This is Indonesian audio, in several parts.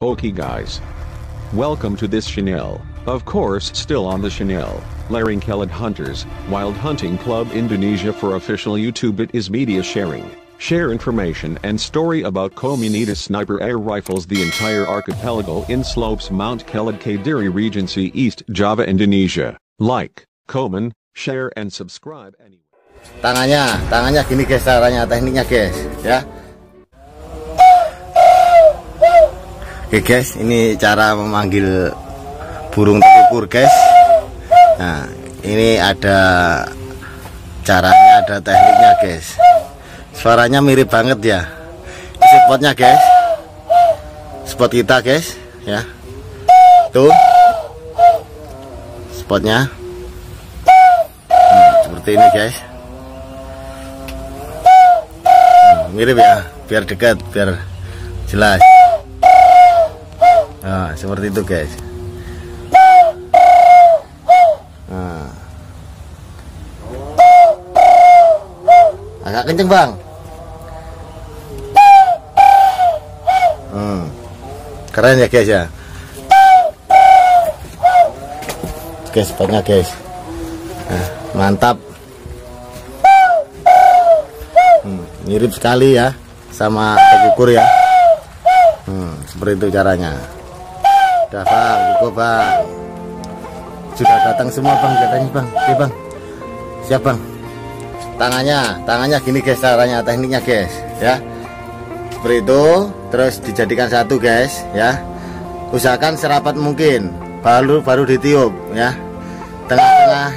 Okay guys. Welcome to this channel, of course still on the channel, Laring Kelad Hunters, Wild Hunting Club Indonesia for official YouTube it is media sharing, share information and story about Komunita sniper air rifles the entire archipelago in slopes Mount Kelad Kadiri Regency East Java Indonesia, like, comment, share and subscribe anyway. tangannya tangannya gini guys caranya tekniknya guys ya oke guys ini cara memanggil burung tekukur guys. Nah ini ada caranya ada tekniknya guys. Suaranya mirip banget ya. Spotnya guys. Spot kita guys ya. Tuh. Spotnya. Hmm, seperti ini guys. Mirip ya biar dekat biar jelas nah seperti itu guys. Nah. agak kenceng bang. Hmm. keren ya guys ya? Guys spotnya guys. Nah, mantap. Hmm, mirip sekali ya sama kukur ya. Hmm, seperti itu caranya udah bang. Kuku bang. Sudah datang semua bang. Katanya bang. Oke bang. Siap bang. Tangannya tangannya gini guys. Caranya tekniknya guys. Ya. Seperti itu. Terus dijadikan satu guys. Ya. Usahakan serapat mungkin. Baru baru ditiup ya. Tengah-tengah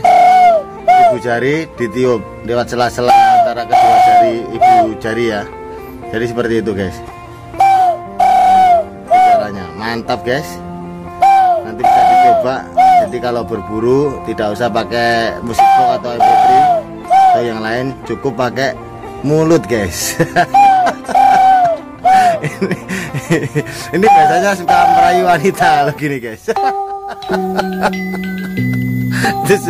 ibu jari ditiup lewat sela-sela antara kedua jari ibu jari ya. Jadi seperti itu guys. Caranya. Mantap guys dicoba jadi kalau berburu tidak usah pakai musik box atau mp3 atau yang lain cukup pakai mulut guys. Ini, ini biasanya suka merayu wanita loh gini guys. Terus,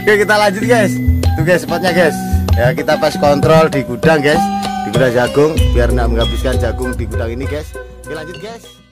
oke kita lanjut guys. Tuh guys spotnya guys. Ya kita pas kontrol di gudang guys. Di gudang jagung biar nggak menghabiskan jagung di gudang ini guys. Oke lanjut guys